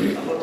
Gracias.